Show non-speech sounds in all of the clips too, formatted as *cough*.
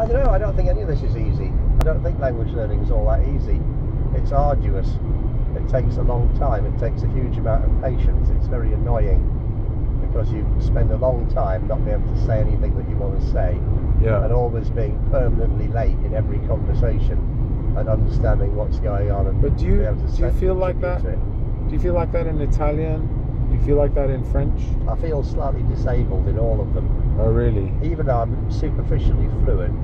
I don't know. I don't think any of this is easy. I don't think language learning is all that easy. It's arduous. It takes a long time. It takes a huge amount of patience. It's very annoying because you spend a long time not being able to say anything that you want to say Yeah. and always being permanently late in every conversation and understanding what's going on. And But do you- be able to do you feel like that? Do you feel like that in Italian? Do you feel like that in French? I feel slightly disabled in all of them. Oh, really? even though I'm superficially fluent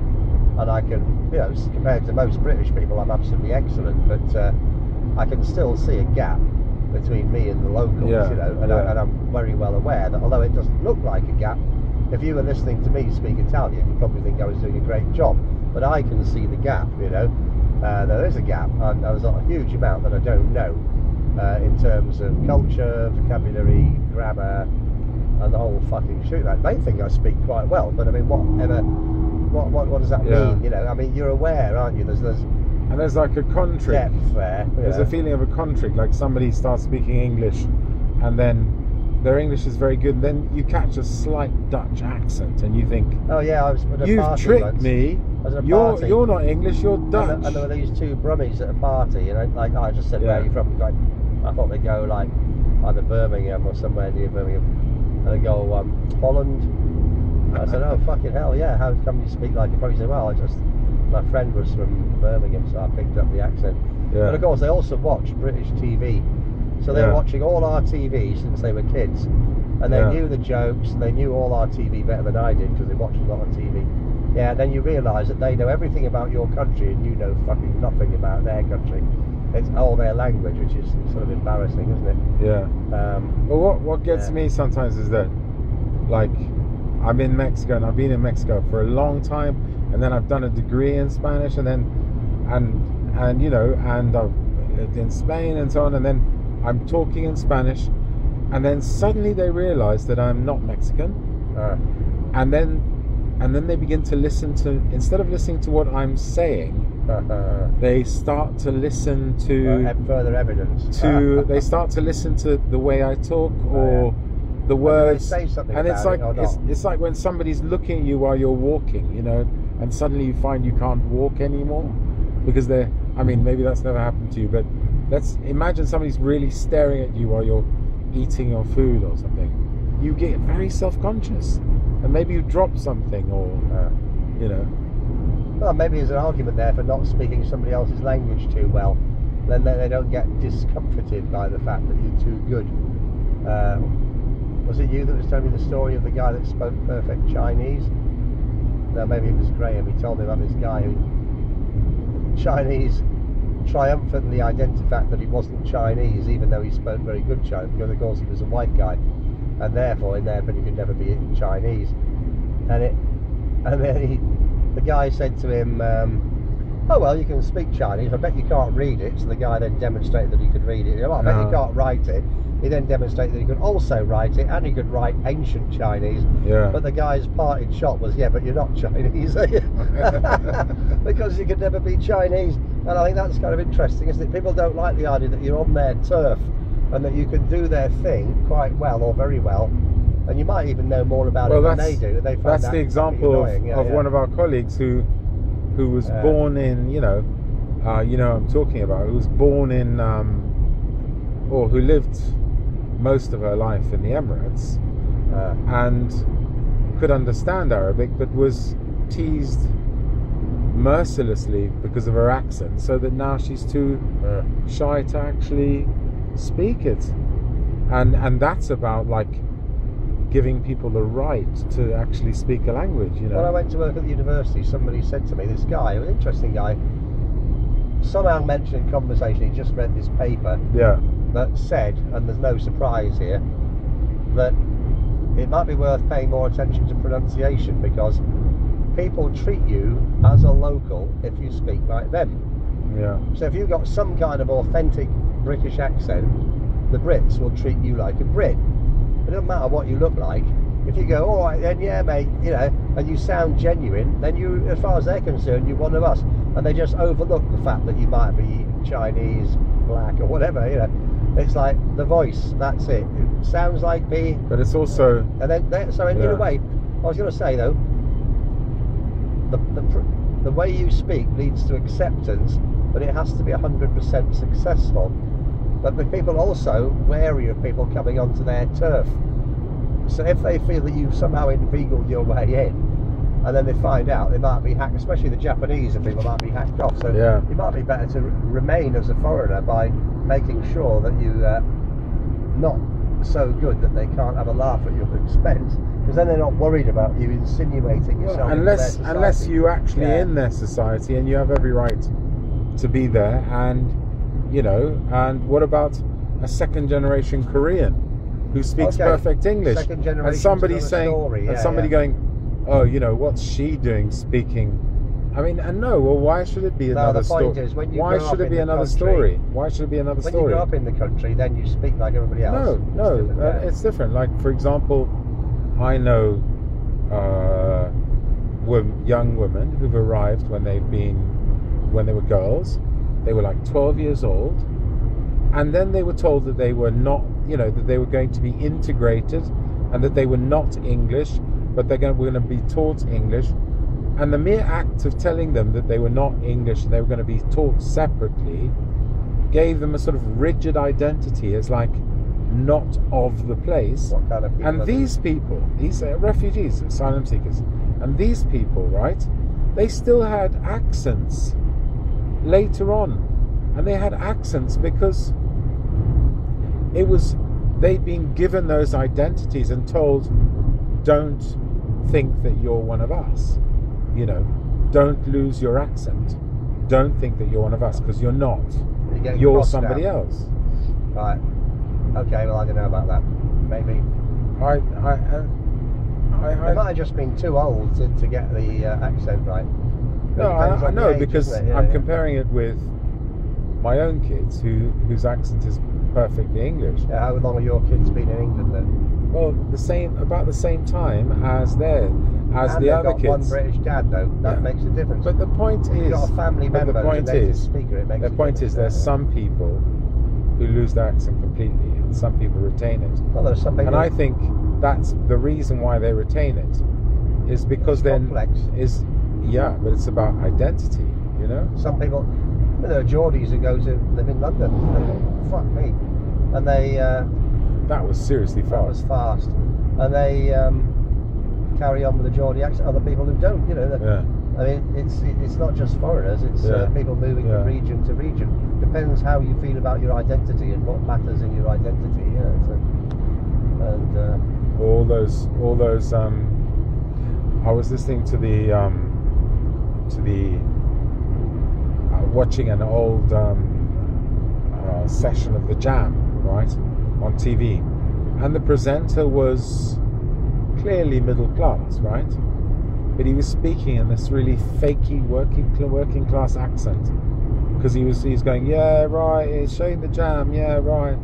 and I can, you know, compared to most British people, I'm absolutely excellent, but uh, I can still see a gap between me and the locals, Yeah, you know, and, yeah. I, and I'm very well aware that although it doesn't look like a gap, if you were listening to me speak Italian, you'd probably think I was doing a great job, but I can see the gap, you know. Uh, there is a gap, and there's not a huge amount that I don't know uh, in terms of culture, vocabulary, grammar, and the whole fucking shoot. Like, they think I speak quite well, but I mean, whatever, what, what, what does that Yeah. mean? You know, I mean, you're aware, aren't you? There's, there's And there's like a contrick. depth there. you There's a feeling of a contrick, like somebody starts speaking English, and then their English is very good, and then you catch a slight Dutch accent, and you think, Oh yeah, I was at a "You've party tricked once. me. You're you're not English. You're Dutch." And, there- and there were these two Brummies at a party, and I, like I just said, "Where are you from?" Like, I thought they'd go like either Birmingham or somewhere near Birmingham, and they go um, Holland. I said, "Oh fucking hell, yeah! How come you speak like a Brummy?" He said, "Well, I just my friend was from Birmingham, so I picked up the accent." Yeah. But of course, they also watched British TV, so they Yeah. were watching all our TV since they were kids, and they Yeah. knew the jokes. They knew all our TV better than I did because they watched a lot of TV. Yeah, and then you realise that they know everything about your country and you know fucking nothing about their country. It's all their language, which is sort of embarrassing, isn't it? yeah. Um, Well, what what gets me sometimes is that, like, I'm in Mexico and I've been in Mexico for a long time, and then I've done a degree in Spanish, and then, and and you know, and I've lived in Spain and so on, and then I'm talking in Spanish, and then suddenly they realise that I'm not Mexican, uh, and then, and then they begin to listen to instead of listening to what I'm saying, *laughs* they start to listen to uh, further evidence. to *laughs* they start to listen to the way I talk or the words say something and it's like it it's, it's like when somebody's looking at you while you're walking you know and suddenly you find you can't walk anymore because they're I mean maybe that's never happened to you but let's imagine somebody's really staring at you while you're eating your food or something you get very self-conscious and maybe you drop something or Uh, you know well, maybe there's an argument there for not speaking somebody else's language too well. Then they, they don't get discomforted by the fact that you're too good. Uh, was it you that was telling me the story of the guy that spoke perfect Chinese? No, maybe it was Graham. He told me about this guy who Chinese triumphantly identified that he wasn't Chinese, even though he spoke very good Chinese, because of course he was a white guy, and therefore in their opinion he could never be Chinese. And it, and then he, the guy said to him, um, "Oh well, you can speak Chinese. I bet you can't read it." So the guy then demonstrated that he could read it. Well, I bet you can't write it. He then demonstrated that he could also write it, and he could write ancient Chinese. yeah But the guy's parting shot was, yeah, but you're not Chinese, are you? *laughs* *laughs* because you could never be Chinese. And I think that's kind of interesting, isn't it? People don't like the idea that you're on their turf and that you can do their thing quite well or very well. And you might even know more about well, it than they do. They find that's that the example of. Yeah, of yeah. one of our colleagues who who was Yeah. born in you know uh, you know what I'm talking about who was born in um, or who lived most of her life in the Emirates Uh, and could understand Arabic but was teased mercilessly because of her accent so that now she's too uh, shy to actually speak it. And and that's about like giving people the right to actually speak a language you know? When I went to work at the university, somebody said to me, this guy, an interesting guy, somehow mentioned in conversation, he just read this paper. Yeah that said, and there's no surprise here, that it might be worth paying more attention to pronunciation because people treat you as a local if you speak like them. yeah So if you've got some kind of authentic British accent, the Brits will treat you like a Brit. It doesn't matter what you look like. If you go, all right, then yeah, mate, you know, and you sound genuine, then you, as far as they're concerned, you're one of us. And they just overlook the fact that you might be Chinese, black, or whatever. You know, it's like the voice. That's it. It sounds like me. but it's also And then, they, so in, in a way, I was going to say though, the, the the way you speak leads to acceptance, but it has to be hundred percent successful. But the people also wary of people coming onto their turf. So if they feel that you've somehow inveigled your way in, and then they find out, they might be hacked. Especially the Japanese and people might be hacked off. So Yeah. it might be better to remain as a foreigner by making sure that you uh, not so good that they can't have a laugh at your expense, because then they're not worried about you insinuating yourself. Well, unless unless you actually Yeah. in their society and you have every right to be there and you know and what about a second generation Korean who speaks Okay. perfect English Second and somebody saying story, and somebody yeah. going oh you know what's she doing speaking I mean and no well why should it be No, another story is, when you why grow should up it be another country- story why should it be another When story you grow up in the country, then you speak like everybody else. no, It's no, different, uh, yeah. it's different. Like for example, I know uh, young women who've arrived when they've been when they were girls. They were like 12 years old, and then they were told that they were not, you know, that they were going to be integrated, and that they were not English, but they're going, were going to be taught English. And the mere act of telling them that they were not English and they were going to be taught separately gave them a sort of rigid identity as like not of the place. What kind of people And these people, these uh, refugees, asylum seekers, and these people, right? They still had accents later on, and they had accents because it was they'd been given those identities and told, don't think that you're one of us. You know, don't lose your accent. Don't think that you're one of us because you're not. You're You're somebody out. else. Right. Okay. Well, I don't know about that. Maybe I, I, uh, I, they I, might have just been too old to, to get the uh, accent right. It No, I, I know age, because? Yeah, I'm yeah. comparing it with my own kids, who whose accent is perfectly English. Yeah, how long have your kids been in England then? Well, the same about the same time as their as and the other got one kids. British dad though. That Yeah. makes a difference. But the point if you've is, got a family member the point is, speaker, it makes the point is, there's some people who lose their accent completely, and some people retain it. Well, there's some people. And I think that's the reason why they retain it is because it's then complex. is yeah, but it's about identity, you know. Some people, you know, Geordies who go to live in London. And, fuck me, and they. Uh, That was seriously fast. that was fast. fast, and they um, carry on with the Geordie accent. Other people who don't, you know. Yeah. I mean, it's it's not just foreigners; it's uh, people moving Yeah. from region to region. Depends how you feel about your identity and what matters in your identity. Yeah, a, and uh, all those all those um I was listening to the um to the uh, watching an old um uh, session of the jam right on TV and the presenter was clearly middle class right? But he was speaking in this really fakey working working class accent. Because he was he's going yeah right it's showing the jam yeah right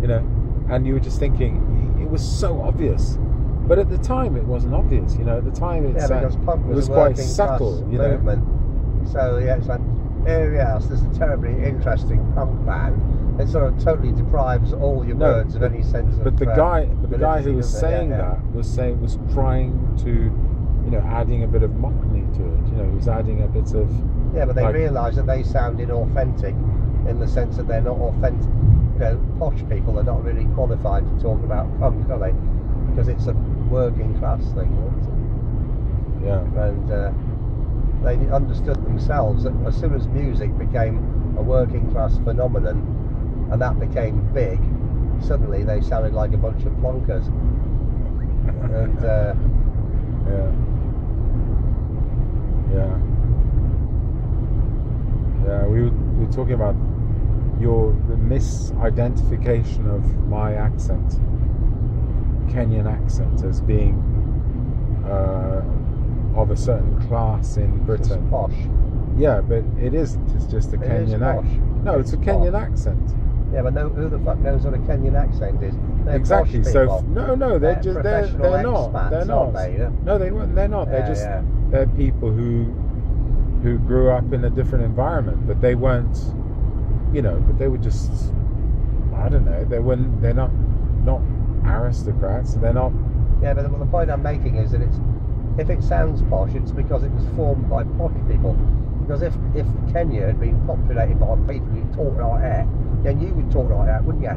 you know? And you were just thinking it was so obvious. But at the time it wasn't obvious you know? At the time yeah, it's uh, because punk it was, was quite subtle you know? movement. So yeah, it's like here yes, there's a terribly interesting punk band. It sort of totally deprives all your No, words of any sense of. but the uh, guy but the guy who was doesn't? Yeah, saying yeah. that was saying was trying to you know adding a bit of mockney to it you know he was adding a bit of Yeah, but they like- realise that they sound inauthentic in the sense that they're not authentic. You know, posh people are not really qualified to talk about punk, are they? Because it's a working class thing. isn't it? yeah and uh, they understood themselves that as soon as music became a working class phenomenon and that became big, suddenly they sounded like a bunch of plonkers. And uh, yeah yeah yeah we were, we were talking about your the misidentification of my accent Kenyan accent as being uh, of a certain class in Britain. it's posh. yeah but it isn't it's just a It Kenyan accent no it's, a It's Kenyan posh. accent Yeah, but no, who the fuck knows what a Kenyan accent is? They're exactly so no no they're, They're just they're, they're not they're aren't they, yeah? no they weren't they're not they're just yeah. they're people who who grew up in a different environment but they weren't you know but they were just i don't know they weren't they're not not aristocrats they're not Yeah, but the, the point I'm making is that it's if it sounds posh, it's because it was formed by posh people. Because if, if Kenya had been populated by people who talk like that, then you would talk like that, wouldn't you?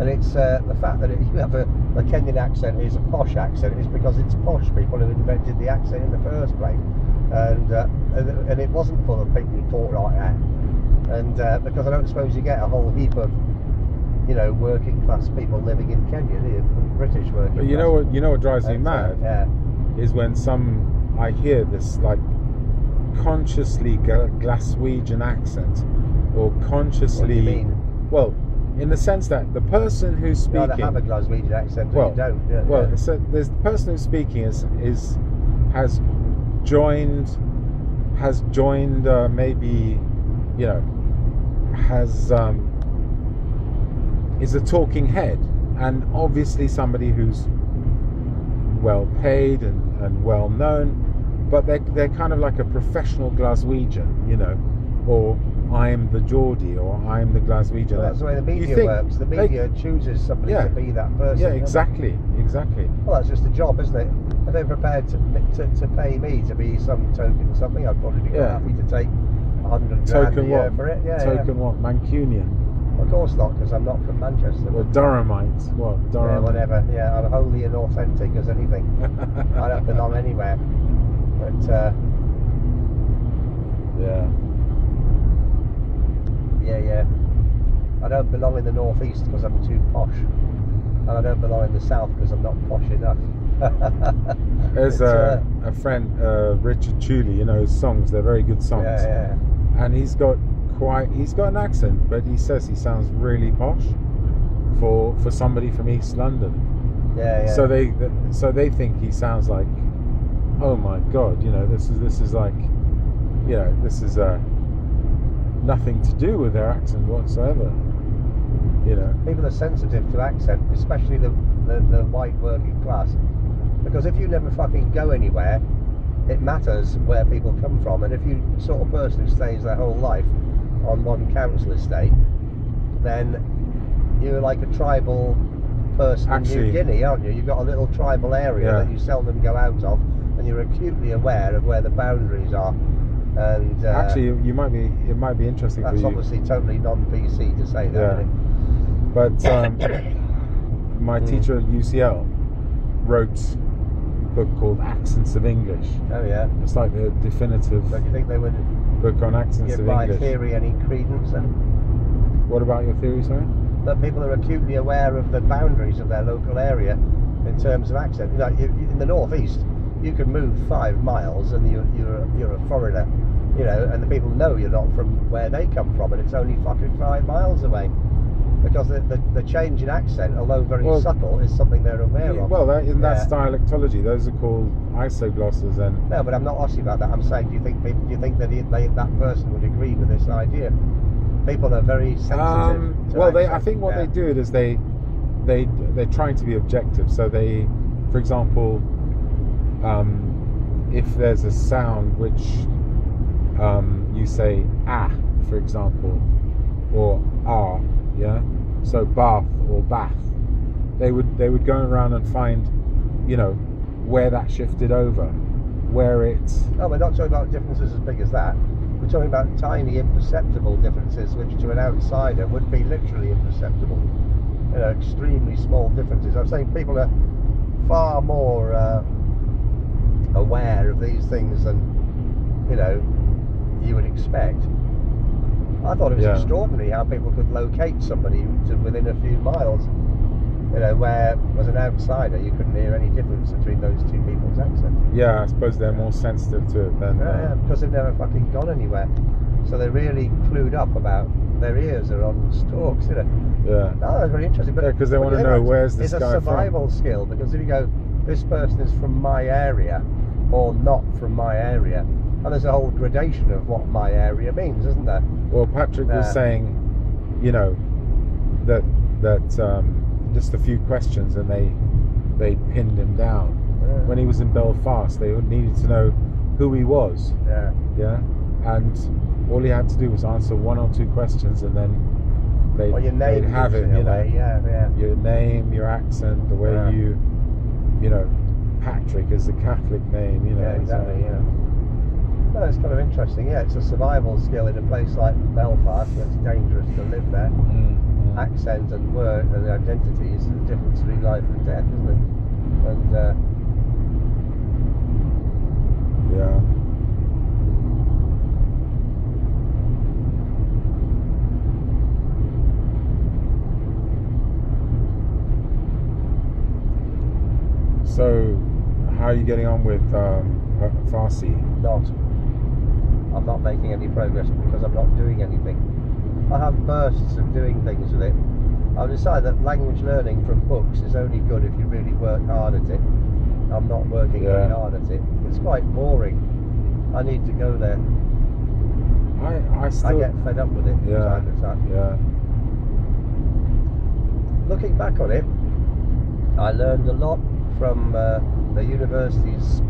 And it's uh, the fact that it, you have a, a Kenyan accent is a posh accent is because it's posh people who invented the accent in the first place, and uh, and, and it wasn't for the people who talk like that. And uh, because I don't suppose you get a whole heap of you know working class people living in Kenya, you? British working. But you class. know what? You know what drives me uh, mad Yeah. is when some I hear this like consciously Glaswegian accent or consciously. What do you mean? Well, in the sense that the person who's You either speaking. have a Glaswegian accent well, you don't. Yeah, well, yeah. so there's the person who's speaking is is has joined has joined uh, maybe you know has um, is a talking head and obviously somebody who's well paid and, and well known but they're, they're kind of like a professional Glaswegian you know or I'm the Geordie or I'm the Glaswegian Well, that's the way the media think works. The media chooses somebody Yeah. to be that person. yeah exactly exactly Well, that's just a job, isn't it? If they're prepared to, to, to pay me to be some token or something, I'd probably be Yeah. happy to take a hundred grand a token year what for it. Yeah, token what Mancunian. Of course not, because I'm not from Manchester. or Durhamite what yeah, Durham whatever. Yeah, I'm wholly and authentic as anything. *laughs* I don't belong anywhere. But uh, yeah yeah, yeah. I don't belong in the northeast because I'm too posh, and I don't belong in the south because I'm not posh enough. *laughs* There's a, a friend, uh, Richard Chuli, you know, his songs, they're very good songs. Yeah, yeah. And he's got quite, he's got an accent, but he says he sounds really posh for for somebody from East London. Yeah, yeah. So they so they think he sounds like, oh my god, you know, this is this is like, you know, this is uh, nothing to do with their accent whatsoever. You know, people are sensitive to accent, especially the, the, the white working class. Because if you never fucking go anywhere, it matters where people come from. And if you sort of person who stays their whole life on one council estate, then you're like a tribal person in New Guinea, aren't you? You've got a little tribal area Yeah. that you seldom go out of, and you're acutely aware of where the boundaries are. And uh, actually, you might be it might be interesting for that's you. obviously totally non-PC to say that. Yeah. But um, *coughs* my Mm. teacher at UCL wrote a book called Accents of English. Oh yeah. It's like the definitive do you think they would book on accents give of my English. theory any credence then? What about your theory, sorry? That people are acutely aware of the boundaries of their local area in terms of accent. You know, you, you- in the northeast, you can move five miles and you're, you're, you're a foreigner, you know, and the people know you're not from where they come from and it's only fucking five miles away. Because the, the, the change in accent, although very Well- subtle, is something they're aware of. Well, that, that's Yeah. dialectology. Those are called isoglosses, and No, but I'm not asking about that. I'm saying, do you think people, do you think that he, they, that person would agree with this idea? People are very sensitive. um, to well, they. I think what Yeah. they do is they, they, they're trying to be objective. So they, for example, um, if there's a sound which um, you say ah, for example, or ah, yeah. So bath or bath, they would they would go around and find, you know, where that shifted over, where it. No, we're not talking about differences as big as that. We're talking about tiny, imperceptible differences, which to an outsider would be literally imperceptible. You know, extremely small differences. I'm saying people are far more uh, aware of these things than you know you would expect. I thought it was Yeah. extraordinary how people could locate somebody to within a few miles. You know, where as an outsider you couldn't hear any difference between those two people's accents. Yeah, I suppose they're more sensitive to it than. Yeah, uh, yeah, because they've never fucking gone anywhere. So they're really clued up about their ears are on stalks, you know. yeah. No, that's very interesting. But Yeah, 'cause they wanna you know it's- where's this It's guy a from. survival skill because if you go, this person is from my area or not from my area, and there's a whole gradation of what my area means, isn't there? Well, Patrick was saying, you know, that that um, just a few questions and they they pinned him down. Yeah. When he was in Belfast, they needed to know who he was. Yeah. Yeah, and all he had to do was answer one or two questions, and then they Well, your they'd name have him. it You know, Yeah, yeah. your name, your accent, the way Yeah. you, you know, Patrick is a Catholic name, you know. Yeah, so- exactly. Yeah. No, it's kind of interesting. Yeah, it's a survival skill in a place like Belfast. where It's dangerous to live there. Mm, mm. Accent and word and identity is the difference between life and death, isn't it? And uh, Yeah. So, how are you getting on with um, Farsi? not. I'm not making any progress because I'm not doing anything. I have bursts of doing things with it. I've decided that language learning from books is only good if you really work hard at it. I'm not working very Yeah. hard at it. It's quite boring. I need to go there. I I still I get fed up with it yeah time to time. yeah Looking back on it, I learned a lot from uh, the university's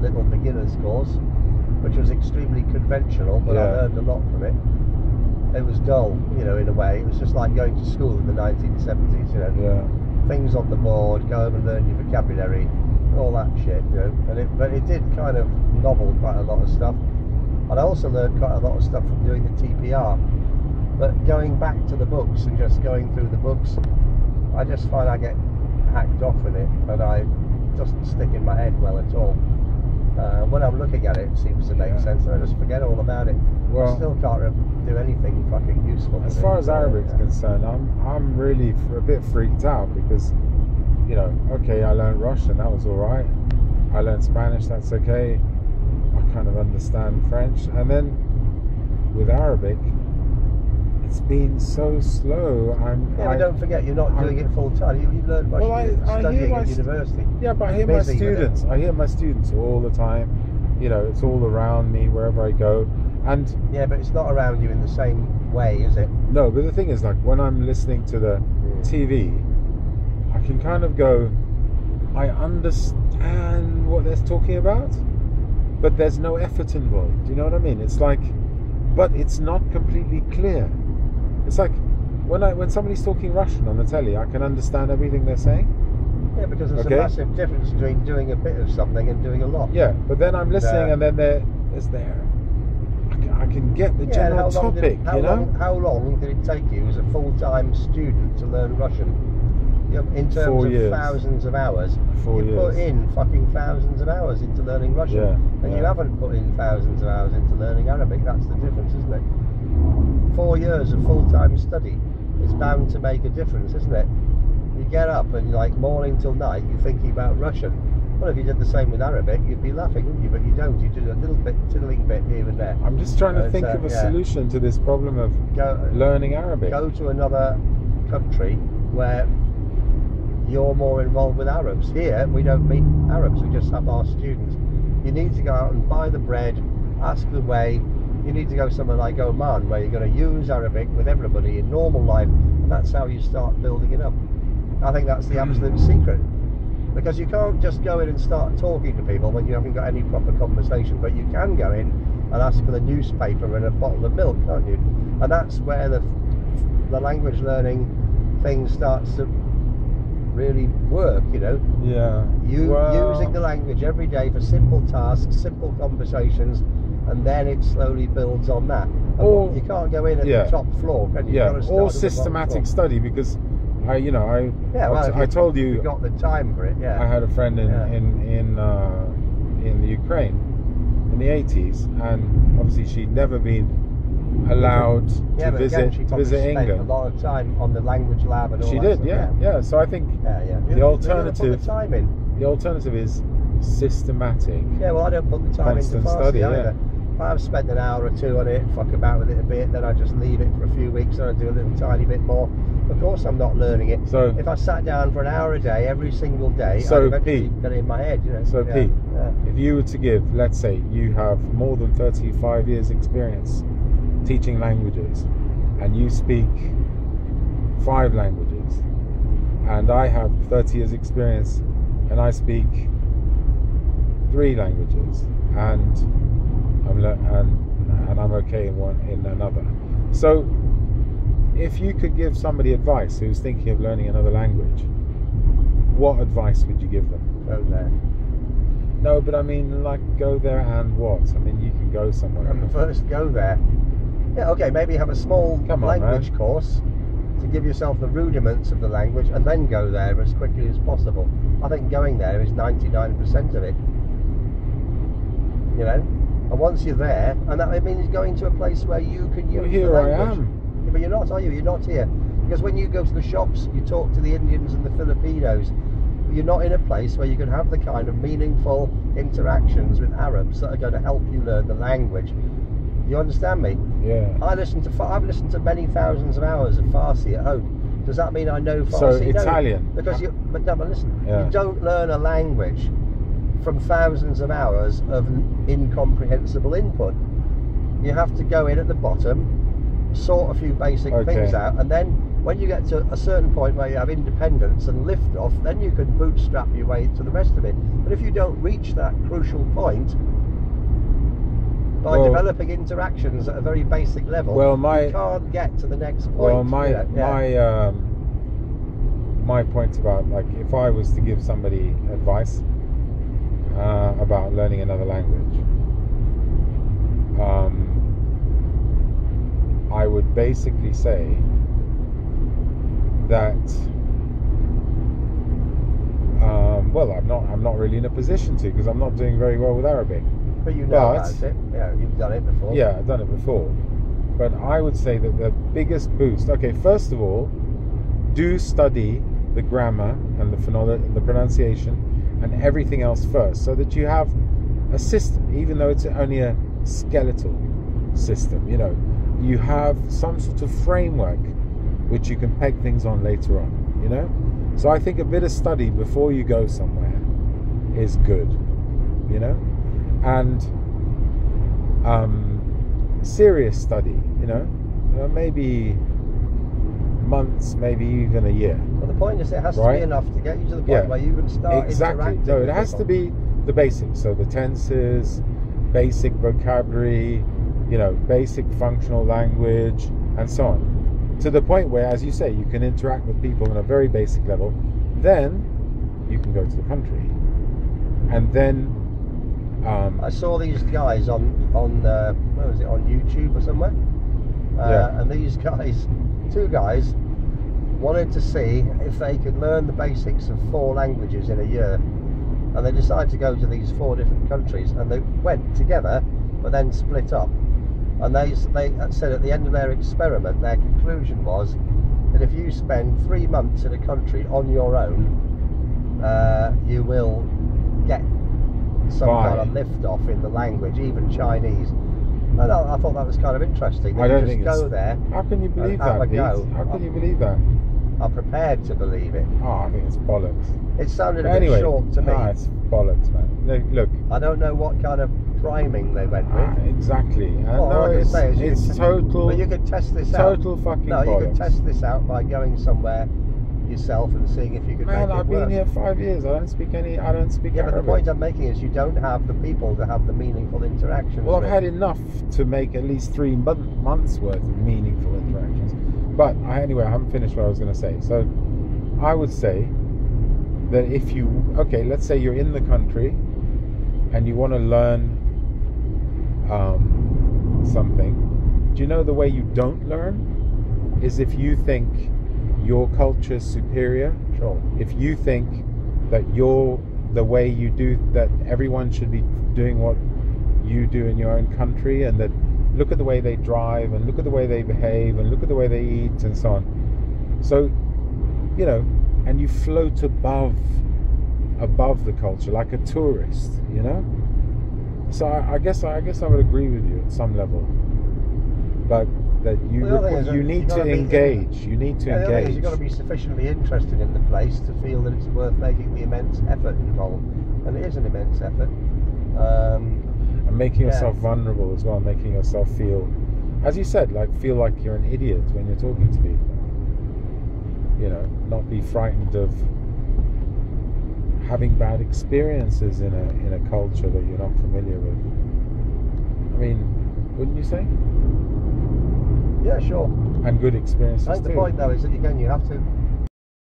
little beginners course, which was extremely conventional, but I learned a lot from it. It was dull, you know, in a way. It was just like going to school in the 1970s, you know. yeah Things on the board, go home and learn your vocabulary, all that shit, you know. And it, but it did kind of novel quite a lot of stuff. And I also learned quite a lot of stuff from doing the TPR. But going back to the books and just going through the books, I just find I get hacked off with it, and I doesn't stick in my head well at all. Uh, when I'm looking at it, it seems to make Yeah. sense, and I just forget all about it. I Well- still can't do anything fucking useful. As far as Arabic's Yeah. concerned, I'm I'm really a bit freaked out because, you know, okay, I learned Russian, that was all right. I learned Spanish, that's okay. I kind of understand French, and then with Arabic, it's been so slow. I'm Yeah, I, but don't forget, you're not I- doing it full time. You, you learn Russian Well, I- I studying my at university. yeah, but I hear my busy students. I hear my students all the time. You know, it's all around me wherever I go, and Yeah, but it's not around you in the same way, is it? No, but the thing is, like, when I'm listening to the hmm. TV, I can kind of go, I understand what they're talking about, but there's no effort involved. Do You know what I mean? It's like, but it's not completely clear. It's like when I when somebody's talking Russian on the telly, I can understand everything they're saying. Yeah, because there's Okay. a massive difference between doing a bit of something and doing a lot. Yeah, but then I'm listening, Yeah. and then there is there. I can, I can get the Yeah, general how long did topic, it, how you know. long, how long did it take you as a full-time student to learn Russian? You know, in terms Four of years. thousands of hours, Four you put in fucking thousands of hours into learning Russian, Yeah, and you haven't put in thousands of hours into learning Arabic. That's the difference, isn't it? Four years of full-time study is bound to make a difference, isn't it? You get up and like morning till night, you're thinking about Russian. Well, if you did the same with Arabic, you'd be laughing, wouldn't you? But you don't. You do a little bit, tiddling bit here and there. I'm just trying to think uh, of a yeah. solution to this problem of Go, learning Arabic. go to another country where you're more involved with Arabs. Here, we don't meet Arabs, we just have our students. You need to go out and buy the bread, ask the way. You need to go somewhere like Oman, where you're going to use Arabic with everybody in normal life, and that's how you start building it up. I think that's the absolute hmm. secret. Because you can't just go in and start talking to people when you haven't got any proper conversation, but you can go in and ask for the newspaper and a bottle of milk, can't you? And that's where the the language learning thing starts to really work, you know. Yeah. You Well, using the language every day for simple tasks, simple conversations, and then it slowly builds on that. And Or- you can't go in at yeah. the top floor, can you? You've Yeah, or at the bottom systematic study because I, you know, I, Yeah, well, I, I told you got the time for it. Yeah, I had a friend in Yeah. in in uh, in the Ukraine in the 80s, and obviously she'd never been allowed yeah, to visit again, she to visit spent England. a lot of time on the language lab and all She did, stuff, yeah, yeah. So I think yeah, yeah. The You- you gotta alternative- the time in. the alternative is systematic. Yeah, well, I don't put the time Constant into Farsi study, yeah. either. If I've spent an hour or two on it, fuck about with it a bit, then I just leave it for a few weeks, and I do a little tiny bit more. Of course, I'm not learning it. So If I sat down for an hour a day, every single day, So, I'd Pete. get it in my head, you know. So, yeah, Pete, yeah. if you were to give, let's say, you have more than 35 years experience teaching languages, and you speak five languages, and I have 30 years experience, and I speak three languages, and I'm le- and and I'm okay in one in another. So, if you could give somebody advice who's thinking of learning another language, what advice would you give them? Go there. No, but I mean, like, go there and what? I mean, you can go somewhere. And first go there. Yeah, okay, maybe have a small on, language man. course to give yourself the rudiments of the language and then go there as quickly as possible. I think going there is 99% of it. You know? And once you're there, and that means going to a place where you can use Well, the here I language. am. Yeah, but you're not, are you? You're not here. Because when you go to the shops, you talk to the Indians and the Filipinos. But you're not in a place where you can have the kind of meaningful interactions with Arabs that are going to help you learn the language. You understand me? Yeah. I listen to I've listened to many thousands of hours of Farsi at home. Does that mean I know So Farsi? No, Italian. because you. But no, but listen. Yeah. You don't learn a language from thousands of hours of incomprehensible input. You have to go in at the bottom, sort a few basic Okay. things out, and then when you get to a certain point where you have independence and lift off, then you can bootstrap your way to the rest of it. But if you don't reach that crucial point by Well- developing interactions at a very basic level, Well, my- you can't get to the next point. Well, my yeah. my um, my point about like if I was to give somebody advice uh, about learning another language, um, I would basically say that. Um, well, I'm not. I'm not really in a position to because I'm not doing very well with Arabic. But you know but- about it. Yeah, you've done it before. Yeah, I've done it before. But I would say that the biggest boost, okay, first of all, do study the grammar and the phonology, the pronunciation and everything else first so that you have a system, even though it's only a skeletal system, you know, you have some sort of framework which you can peg things on later on, you know? So I think a bit of study before you go somewhere is good, you know? And um, serious study, you know, uh, maybe months, maybe even a year. Well, the point is, it has to be enough to get you to the point Yeah. where you can start exactly. No, it has to be the basics. So the tenses, basic vocabulary, you know, basic functional language, and so on. To the point where, as you say, you can interact with people on a very basic level. Then you can go to the country, and then. Um, I saw these guys on on uh, where was it on YouTube or somewhere, uh, Yeah. and these guys, two guys, wanted to see if they could learn the basics of four languages in a year, and they decided to go to these four different countries, and they went together, but then split up, and they they said at the end of their experiment, their conclusion was that if you spend three months in a country on your own, uh, you will get some Why? kind of lift off in the language, even Chinese. And I, I thought that was kind of interesting. I don't just think go it's- there, how can you believe have that, a Pete? go. How can you believe that? are prepared to believe it. Oh, I think it's bollocks. It sounded a bit short to me. ah, it's bollocks, man. Look, look I don't know what kind of priming they went with. ah, exactly. And Well, no, all I can it's, say is you it's total, But you could test this out. total fucking No, you could test this out by going somewhere yourself and seeing if you could Man, make it I've work. been here five years. I don't speak any. I don't speak Yeah, but the point I'm making is you don't have the people to have the meaningful interactions. Well, I've with. had enough to make at least three mon- months worth of meaningful interactions. But I, anyway, I haven't finished what I was going to say. So I would say that if you, okay, let's say you're in the country and you want to learn um, something, do you know the way you don't learn? Is if you think your culture's superior. Sure. if you think that you're the way you do that everyone should be doing what you do in your own country and that look at the way they drive and look at the way they behave and look at the way they eat and so on. So you know and you float above above the culture like a tourist you know? So I, I guess I guess I would agree with you at some level. But that you Well, you that need to engage you need to Yeah, the other thing is engage you've got to be sufficiently interested in the place to feel that it's worth making the immense effort involved, and it is an immense effort. Um, and making Yeah. yourself vulnerable as well, making yourself feel, as you said, like feel like you're an idiot when you're talking to people. You know, not be frightened of having bad experiences in a in a culture that you're not familiar with. I mean, wouldn't you say? Yeah, sure. And good experiences I think the too. point though is that again you have to